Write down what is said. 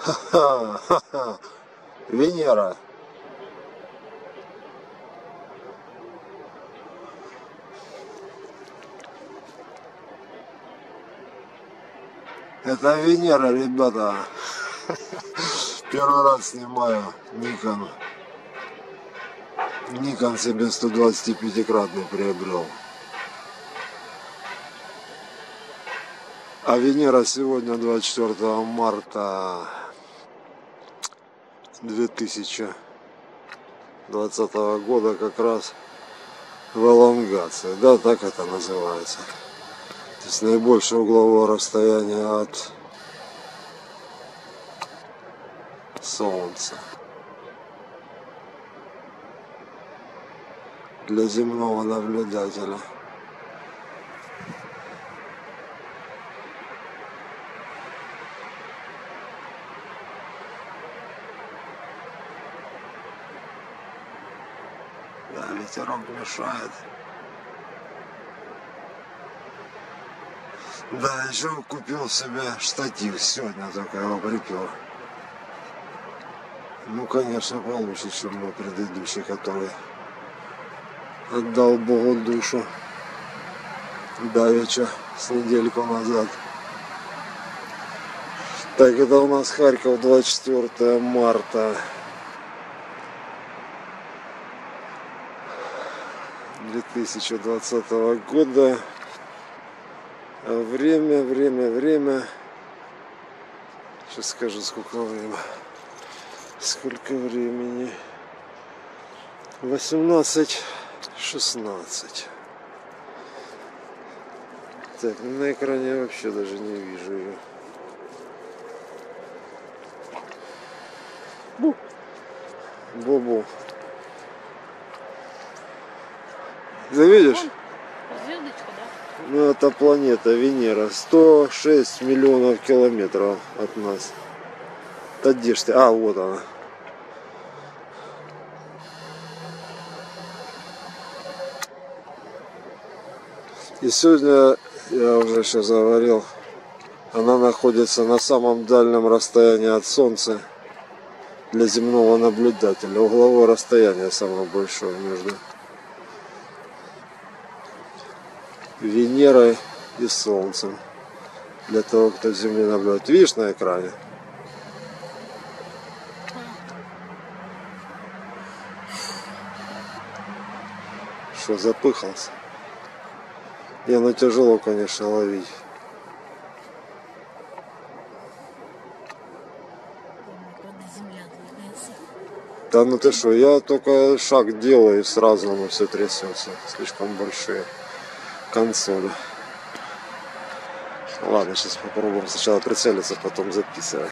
Ха-ха-ха. Венера. Это Венера, ребята. Первый раз снимаю Никон. Никон себе 125-кратный приобрел. А Венера сегодня 24 марта 2020 года как раз в элонгации. Да, так это называется. То есть наибольшее угловое расстояние от Солнца. Для земного наблюдателя. Да, ветерок мешает. Да, еще купил себе штатив сегодня, только его припер. Ну, конечно, получше, чем мой предыдущий, который отдал Богу душу давеча с недельку назад. Так, это у нас Харьков, 24 марта. 2020 года. Время, время, время. Сейчас скажу, сколько время. Сколько времени? 18, 16. Так, ну, на экране я вообще даже не вижу ее. Бу. Бу-бу. Ты видишь? Звездочка, да? Ну, это планета Венера. 106 миллионов километров от нас. Да где ж ты? А, вот она. И сегодня, я уже сейчас говорил, она находится на самом дальнем расстоянии от Солнца для земного наблюдателя. Угловое расстояние самое большое между Венерой и Солнцем. Для того, кто Земли наблюдает. Видишь на экране? Что, запыхался? Не, ну тяжело, конечно, ловить. Да ну ты что, я только шаг делаю и сразу оно все трясется. Слишком большие консоли. Ладно, сейчас попробуем сначала прицелиться, потом записывать.